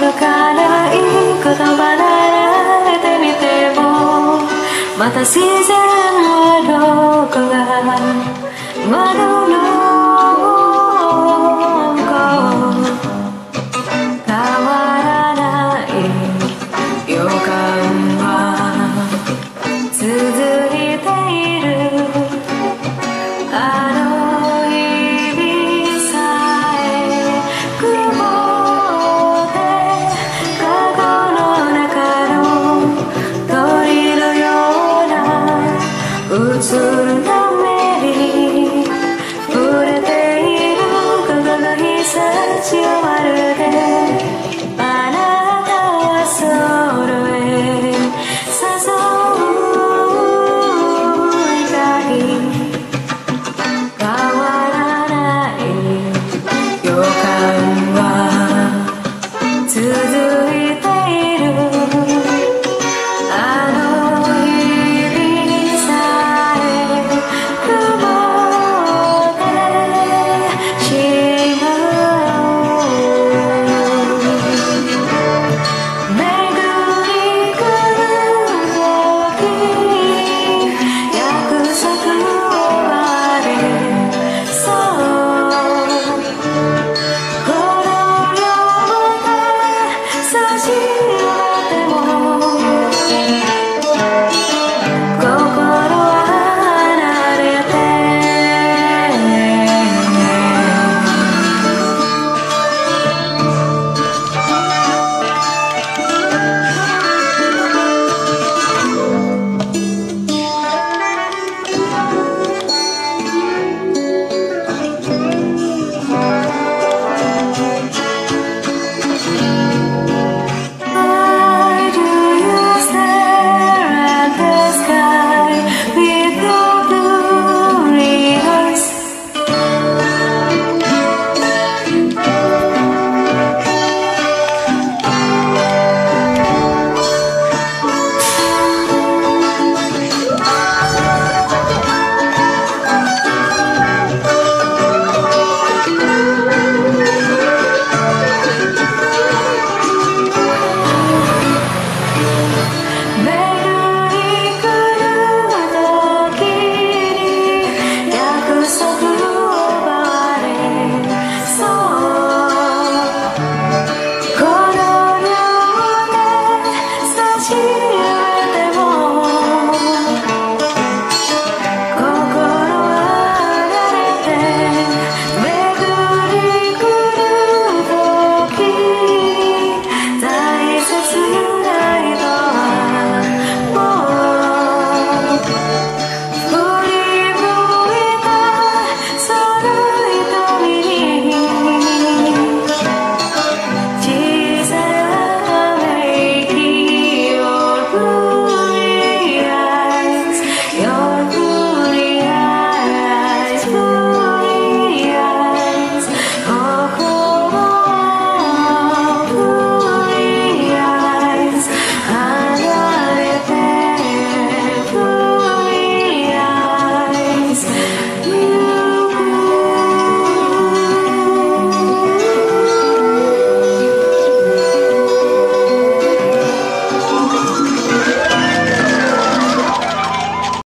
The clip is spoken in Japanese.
るい言葉なら会てみてもまた自然はどこが窓の向こう変わらない予感は続く to.